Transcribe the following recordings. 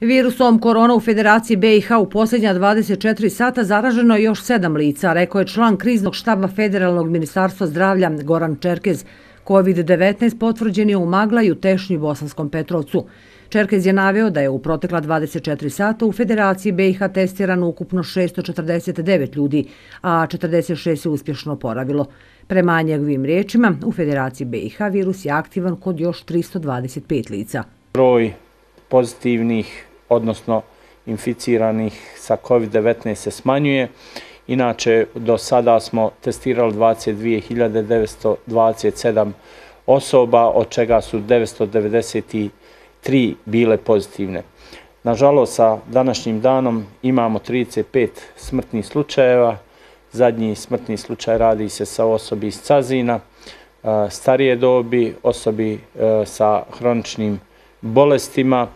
Virusom korona u Federaciji BiH u posljednja 24 sata zaraženo je još sedam lica, rekao je član kriznog štaba Federalnog ministarstva zdravlja Goran Čerkez. COVID-19 potvrđen je u Magla i Tešnju Bosanskom Petrovcu. Čerkez je naveo da je u protekla 24 sata u Federaciji BiH testirano ukupno 649 ljudi, a 46 se uspješno poravilo. Prema njegovim riječima, u Federaciji BiH virus je aktivan kod još 325 lica. Broj pozitivnih odnosno inficiranih sa COVID-19 se smanjuje. Inače, do sada smo testirali 22.927 osoba, od čega su 993 bile pozitivne. Nažalost, sa današnjim danom imamo 35 smrtnih slučajeva. Zadnji smrtni slučaj radi se sa osobi iz Cazina, starije dobi, osobi sa hroničnim bolestima,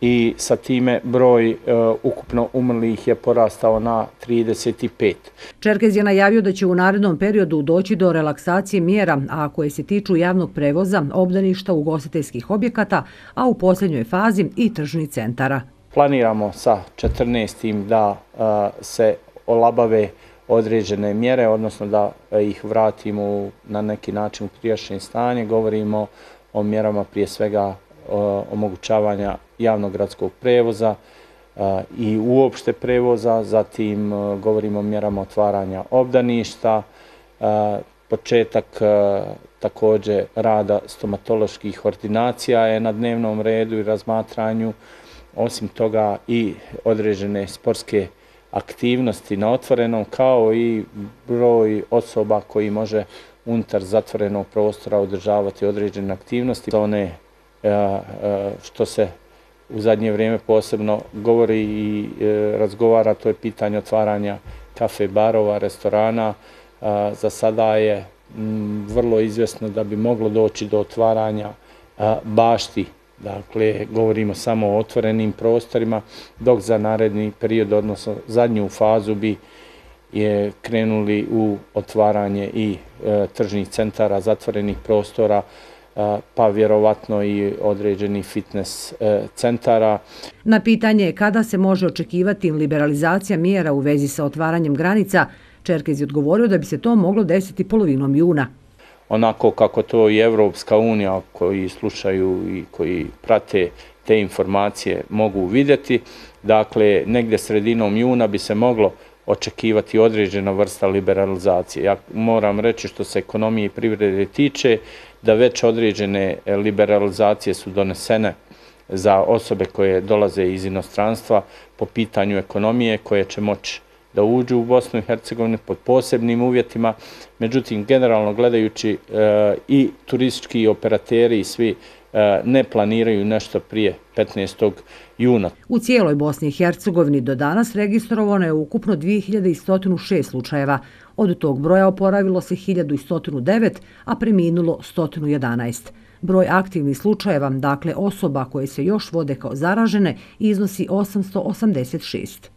i sa time broj e, ukupno umrlih je porastao na 35. Čerkez je najavio da će u narednom periodu doći do relaksacije mjera, a koje se tiču javnog prevoza, obdaništa, ugostiteljskih objekata, a u posljednjoj fazi i tržnih centara. Planiramo sa 14. da e, se olabave određene mjere, odnosno da ih vratimo na neki način u prijašnje stanje. Govorimo o mjerama prije svega omogućavanja javnog gradskog prevoza i uopšte prevoza, zatim e, govorimo o mjerama otvaranja obdaništa, početak e, također rada stomatoloških ordinacija je na dnevnom redu i razmatranju, osim toga i određene sportske aktivnosti na otvorenom, kao i broj osoba koji može unutar zatvorenog prostora održavati određene aktivnosti. One što se u zadnje vrijeme posebno govori i e, razgovara, to je pitanje otvaranja kafe, barova, restorana. Za sada je vrlo izvjesno da bi moglo doći do otvaranja bašti, dakle, govorimo samo o otvorenim prostorima, dok za naredni period, odnosno zadnju fazu bi je krenuli u otvaranje i e, tržnih centara, zatvorenih prostora, pa vjerovatno i određeni fitness e, centara. Na pitanje kada se može očekivati liberalizacija mjera u vezi sa otvaranjem granica, Čerkez je odgovorio da bi se to moglo desiti polovinom juna. Onako kako to i Evropska unija koji slušaju i koji prate te informacije mogu vidjeti, dakle negde sredinom juna bi se moglo očekivati određena vrsta liberalizacije. Ja moram reći što se ekonomije i privrede tiče, da već određene e, liberalizacije su donesene za osobe koje dolaze iz inostranstva po pitanju ekonomije koje će moći da uđu u Bosnu i Hercegovini pod posebnim uvjetima. Međutim, generalno gledajući e, i turistički operateri i svi E, ne planiraju nešto prije 15. juna. U cijeloj Bosni i Hercegovini do danas registrovano je ukupno 2106 slučajeva. Od tog broja oporavilo se 1109, a preminulo 111. Broj aktivnih slučajeva, dakle osoba koje se još vode kao zaražene, iznosi 886.